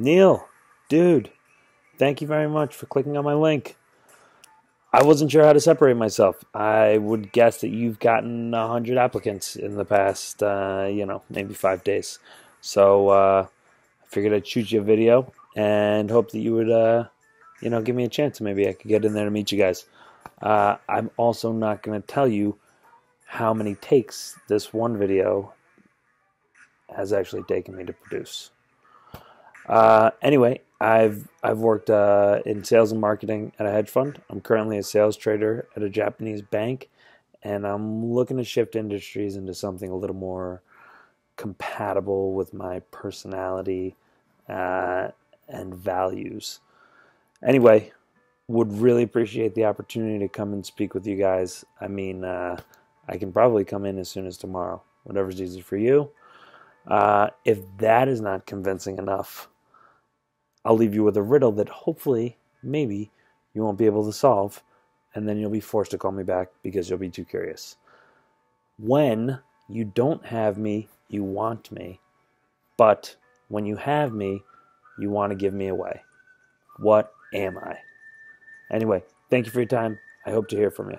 Neil, dude, thank you very much for clicking on my link. I wasn't sure how to separate myself. I would guess that you've gotten a hundred applicants in the past, uh, you know, maybe five days. So uh, I figured I'd shoot you a video and hope that you would, uh, you know, give me a chance. Maybe I could get in there to meet you guys. Uh, I'm also not going to tell you how many takes this one video has actually taken me to produce. Uh, anyway, I've I've worked uh, in sales and marketing at a hedge fund. I'm currently a sales trader at a Japanese bank, and I'm looking to shift industries into something a little more compatible with my personality uh, and values. Anyway, would really appreciate the opportunity to come and speak with you guys. I mean, uh, I can probably come in as soon as tomorrow, whatever's easy for you. Uh, if that is not convincing enough, I'll leave you with a riddle that hopefully, maybe, you won't be able to solve, and then you'll be forced to call me back because you'll be too curious. When you don't have me, you want me, but when you have me, you want to give me away. What am I? Anyway, thank you for your time. I hope to hear from you.